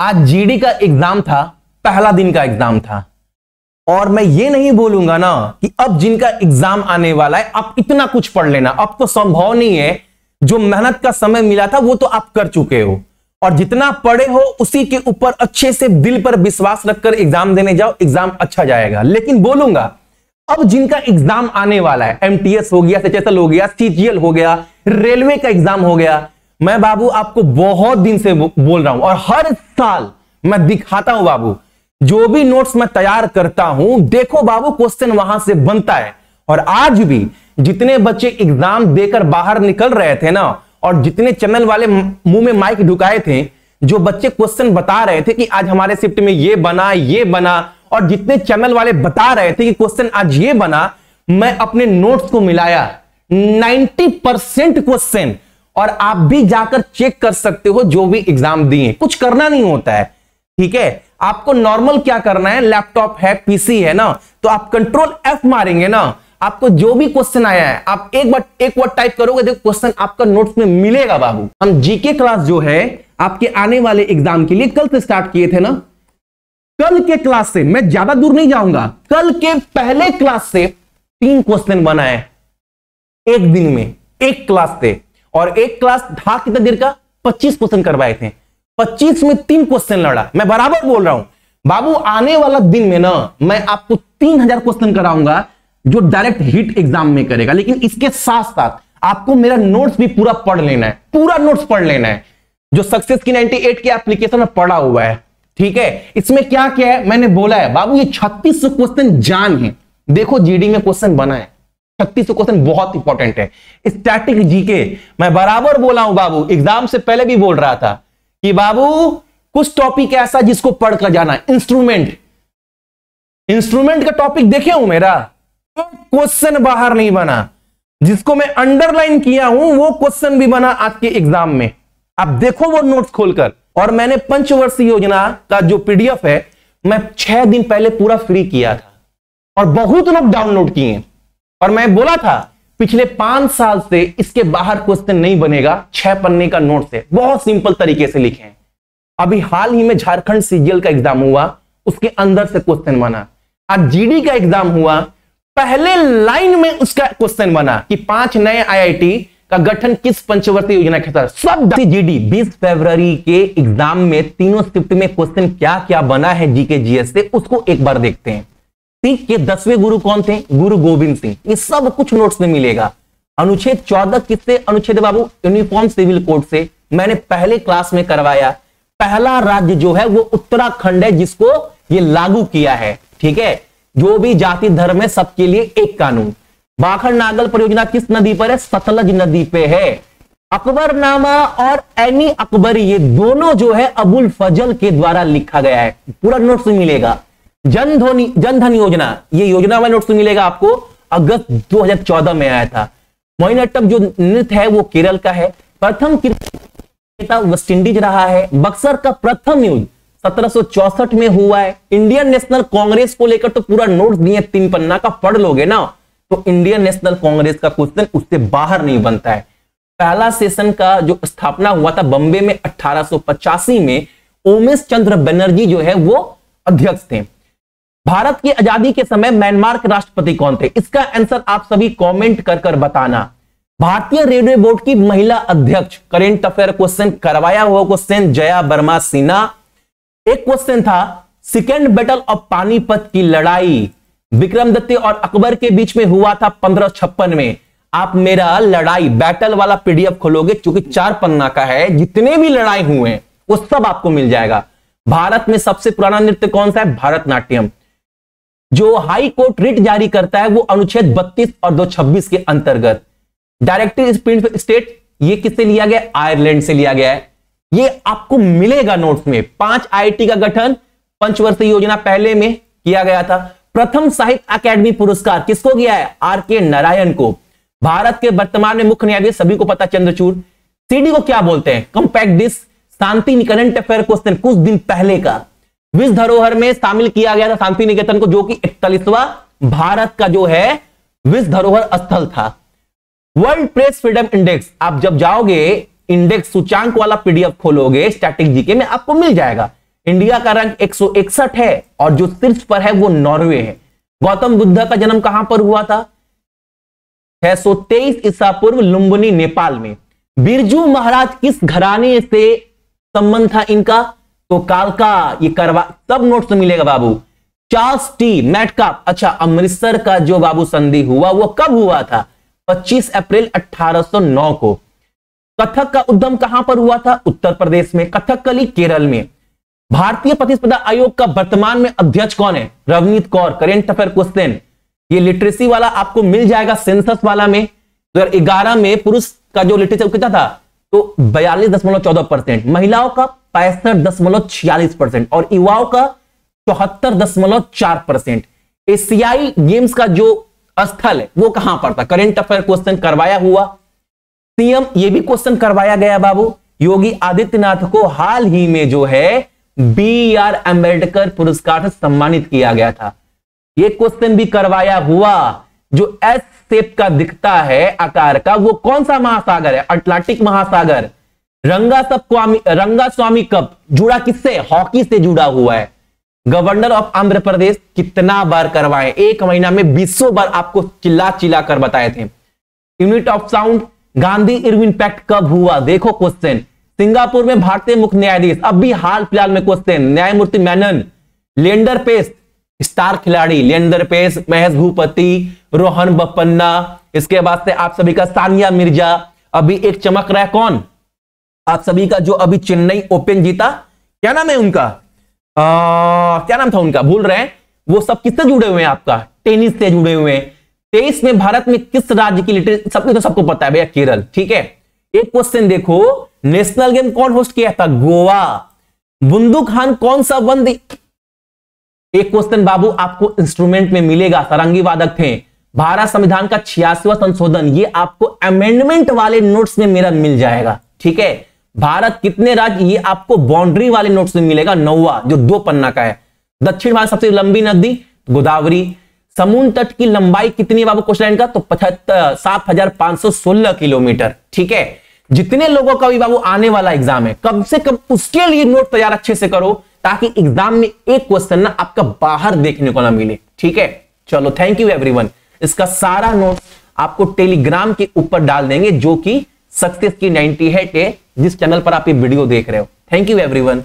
आज जीडी का एग्ज़ाम था, पहला दिन का एग्ज़ाम था। और मैं ये नहीं बोलूँगा ना कि अब जिनका एग्ज़ाम आने वाला है, आप इतना कुछ पढ़ लेना। अब तो संभव नहीं है। जो मेहनत का समय मिला था, वो तो आप कर चुके हो। और जितना पढ़े हो, उसी के ऊपर अच्छे से दिल पर विश्वास रखकर एग्ज़ाम देने जाओ एग्ज़ाम अच्छा जाएगा। लेकिन बोलूँगा, अब जिनका एग्ज़ाम आने वाला है एमटीएस हो गया सेचेसल हो गया सीजीएल हो गया रेलवे का एग्ज़ाम हो गया मैं बाबू आपको बहुत दिन से बोल रहा हूँ और हर साल मैं दिखाता हूँ बाबू। जो भी नोट्स मैं तैयार करता हूँ, देखो बाबू क्वेश्चन वहाँ से बनता है। और आज भी जितने बच्चे एग्ज़ाम देकर बाहर निकल रहे थे ना, और जितने चैनल वाले मुँह में माइक ढुकाए थे, जो बच्चे क्वेश्चन बता रहे थे कि आज हमारे शिफ्ट में ये बना ये बना, और जितने चैनल वाले बता रहे थे कि क्वेश्चन आज ये बना, मैं अपने नोट्स को मिलाया। 90 परसेंट क्वेश्चन और आप भी जाकर चेक कर सकते हो जो भी एग्ज़ाम दिए कुछ करना नहीं होता है, ठीक है? आपको नॉर्मल क्या करना है? लैपटॉप है पीसी है ना? तो आप कंट्रोल एफ़ मारेंगे ना? आपको जो भी क्वेश्चन आया है, आप एक बार, एक वर्ड टाइप करोगे, देखो क्वेश्चन आपका नोट्स में मिलेगा बाबू। हम जीके क्लास जो है, आपके आने वाले एग्ज़ाम के लिए कल से स्टार्ट किए थे ना? कल के क्लास से, मैं ज़्यादा दूर नहीं जाऊँगा। कल के पहले क्लास से तीन क्वेश्चन बनाए एक दिन में, एक क्लास से। और एक क्लास था कितना देर का? पच्चीस क्वेश्चन करवाए थे। पच्चीस में तीन क्वेश्चन लड़ा। मैं बराबर बोल रहा हूँ। बाबू, आने वाला दिन में ना, मैं आपको तीन हज़ार क्वेश्चन कराऊँगा जो डायरेक्ट हिट एग्ज़ाम में करेगा। लेकिन इसके साथ साथ आपको मेरा नोट्स भी पूरा पढ़ लेना है। पूरा नोट्स पढ़ लेना है। जो सक्सेस की 98 के एप्लीकेशन में पढ़ा हुआ है। ठीक है? इसमें क्या क्या है? मैंने बोला है, बाबू, ये छत्तीस क्वेश्चन जान है। देखो जीडी में क्वेश्चन बना है। छत्तीस क्वेश्चन बहुत इंपॉर्टेंट है। स्टैटिक जीके मैं बराबर बोला हूँ बाबू। एग्ज़ाम से पहले भी बोल रहा था कि बाबू, कुछ टॉपिक ऐसा जिसको पढ़कर जाना इंस्ट्रूमेंट इंस्ट्रूमेंट का टॉपिक देखे हूँ मेरा? क्वेश्चन बाहर नहीं बना। जिसको मैं अंडरलाइन किया हूँ, वो क्वेश्चन भी बना आज के एग्ज़ाम में। आप देखो वो नोट्स खोलकर। और मैंने पंचवर्षीय योजना का जो पीडीएफ है, मैं छह दिन पहले पूरा फ्री किया था। और बहुत लोग डाउनलोड किए और मैं बोला था, पिछले पाँच साल से इसके बाहर क्वेश्चन नहीं बनेगा, छह पन्ने का नोट से। बहुत सिंपल तरीके से लिखे अभी हाल ही में झारखंड सीजीएल का एग्ज़ाम हुआ, उसके अंदर से क्वेश्चन बना। आज जीडी का एग्ज़ाम हुआ, पहले लाइन में उसका क्वेश्चन बना कि पाँच नए आईआईटी का गठन किस पंचवर्ती योजना के तहत। सब जीडी 20 फरवरी के एग्ज़ाम में तीनों शिफ्ट में क्वेश्चन क्या क्या बना है जीके जीएस से, उसको एक बार देखते हैं। सिख के दसवें गुरु कौन थे? गुरु गोविंद सिंह ये सब कुछ नोट्स में मिलेगा। अनुच्छेद चौदह किससे? अनुच्छेद बाबू यूनिफॉर्म सिविल कोड से। मैंने पहले क्लास में करवाया। पहला राज्य जो है, वो उत्तराखंड है, जिसको ये लागू किया है। ठीक है? जो भी जाति धर्म है, सबके लिए एक कानून। बाखर नागल परियोजना किस नदी पर है? सतलज नदी पे है। अकबरनामा और एनी अकबरी, ये दोनों जो है, अबुल फजल के द्वारा लिखा गया है। पूरा नोट्स मिलेगा। जन धोनी जनधन योजना, ये योजना वाला नोट्स मिलेगा आपको। अगस्त 2014 में आया था। मोइनअट्टम जो नृत्य है, वो केरल का है। प्रथम नेता वेस्ट इंडीज रहा है। बक्सर का प्रथम युद्ध सत्रह में हुआ है। इंडियन नेशनल कांग्रेस को लेकर तो पूरा नोट दिए तीन पन्ना का पढ़ लोगे ना? तो इंडियन नेशनल कांग्रेस का क्वेश्चन उससे बाहर नहीं बनता है। पहला सेशन का जो स्थापना हुआ था बंबे में अठारह सौ पचासी में ओमेश चंद्र बनर्जी जो है, वो अध्यक्ष थे। भारत की आज़ादी के समय म्यांमार के राष्ट्रपति कौन थे? इसका आंसर आप सभी कमेंट कर कर बताना। भारतीय रेलवे बोर्ड की महिला अध्यक्ष, करेंट अफेयर क्वेश्चन करवाया हुआ क्वेश्चन जया वर्मा सिन्हा। एक क्वेश्चन था सेकेंड बैटल ऑफ़ पानीपत की लड़ाई। विक्रम दत्ते और अकबर के बीच में हुआ था पंद्रह में। आप मेरा लड़ाई बैटल वाला पीडीएफ खोलोगे क्योंकि चार पन्ना का है, जितने भी लड़ाई हुए, वो सब आपको मिल जाएगा। भारत में सबसे पुराना नृत्य कौन सा है? भारतनाट्यम। जो हाई कोर्ट रिट जारी करता है, वो अनुच्छेद 32 और 226 के अंतर्गत। डायरेक्टिव स्टेट, ये किससे लिया गया आयरलैंड से लिया गया है। ये आपको मिलेगा नोट्स में। पाँच आईआईटी का गठन पंचवर्षीय योजना पहले में किया गया था। प्रथम साहित्य अकेडमी पुरस्कार किसको गया है? आर के नारायण को। भारत के वर्तमान में मुख्य न्यायाधीश, सभी को पता चंद्रचूड़। सीडी को क्या बोलते हैं? कंपैक्ट डिस्क शांति निकरेंट अफेयर क्वेश्चन कुछ दिन पहले का। विश्व धरोहर में शामिल किया गया था शांति निकेतन को, जो कि इकतालीसवा भारत का जो है, विश्व धरोहर स्थल था। वर्ल्ड प्रेस फ्रीडम इंडेक्स, आप जब जाओगे, इंडेक्स सूचांक वाला पीडीएफ खोलोगे, स्टैटिक जीके में आपको मिल जाएगा। इंडिया का रैंक 161 है, और जो शीर्ष पर है वो नॉर्वे है। गौतम बुद्ध का जन्म कहाँ पर हुआ था? 623 ईसा पूर्व लुम्बनी, नेपाल में। बिरजू महाराज किस घराने से संबंध था इनका? तो कालका ये करवा सब नोट्स मिलेगा बाबू। चार्ल्स टी मैट का अच्छा अमृतसर का जो बाबू संधि हुआ, वो कब हुआ था? 25 अप्रैल 1809 को। कथक का उद्यम कहाँ पर हुआ था? उत्तर प्रदेश में कथकली केरल में। भारतीय प्रतिस्पर्धा आयोग का वर्तमान में अध्यक्ष कौन है? Ravneet Kaur current affair question ये लिटरेसी वाला आपको मिल जाएगा सेंसस वाला में। दो तो में पुरुष का जो लिटरेचर कितना था? तो बयालीस दशमलव चौदह परसेंट। महिलाओं का पैंसठ दशमलव छियालीस परसेंट और युवाओं का चौहत्तर दशमलव चार परसेंट। एशियाई गेम्स का जो स्थल है, वो कहाँ पर था? करेंट अफेयर क्वेश्चन करवाया हुआ। सीएम ये भी क्वेश्चन करवाया गया बाबू। योगी आदित्यनाथ को हाल ही में जो है बी आर अंबेडकर पुरस्कार से सम्मानित किया गया था। ये क्वेश्चन भी करवाया हुआ। जो एस शेप का दिखता है, आकार का, वो कौन सा महासागर है? अटलांटिक महासागर। रंगा सब रंगा स्वामी कप जुड़ा किससे? हॉकी से जुड़ा हुआ है। गवर्नर ऑफ़ आंध्र प्रदेश कितना बार करवाए? एक महीना में बीसों बार आपको चिल्ला चिल्ला कर बताए थे। Unit of sound Gandhi Irwin pact कब हुआ? देखो क्वेश्चन सिंगापुर में भारतीय मुख्य न्यायाधीश अभी हाल फ़िलहाल में क्वेश्चन न्यायमूर्ति मैनन, लेंडर पेस, स्टार खिलाड़ी, लेंडर पेस, महेश भूपति, रोहन बपन्ना इसके बाद से आप सभी का सानिया मिर्ज़ा। अभी एक चमक रहा है कौन? आप सभी का जो अभी चेन्नई ओपन जीता क्या नाम है उनका? आ, क्या नाम था उनका? भूल रहे हैं? वो सब किससे जुड़े हुए हैं आपका? टेनिस से जुड़े हुए हैं। तेईस में भारत में किस राज्य की लिटरेचर सबको तो सबको पता है भैया केरल ठीक है? एक क्वेश्चन देखो नेशनल गेम कौन होस्ट किया था? गोवा। बुंदू खान कौन सा वन एक क्वेश्चन बाबू आपको इंस्ट्रूमेंट में मिलेगा सरंगी वादक थे। भारत संविधान का छियासीवा संशोधन ये आपको अमेंडमेंट वाले नोट्स में मेरा मिल जाएगा ठीक है? भारत कितने राज्य, ये आपको बाउंड्री वाले नोट्स में मिलेगा, नौवा, जो दो पन्ना का है। दक्षिण भारत सबसे लंबी नदी, गोदावरी। समुद्र तट की लंबाई कितनी बाबू क्वेश्चन का? तो पचहत्तर, सात हज़ार पाँच सौ सोलह किलोमीटर, ठीक है? जितने लोगों का भी बाबू आने वाला एग्ज़ाम है, कम से कम उसके लिए नोट तैयार अच्छे से करो, ताकि एग्ज़ाम में एक क्वेश्चन ना आपका बाहर देखने को ना मिले, ठीक है? चलो थैंक यू एवरीवन इसका सारा नोट आपको टेलीग्राम के ऊपर डाल देंगे, जो कि सक्सेस की 90 है? जिस चैनल पर आप ये वीडियो देख रहे हो। Thank you everyone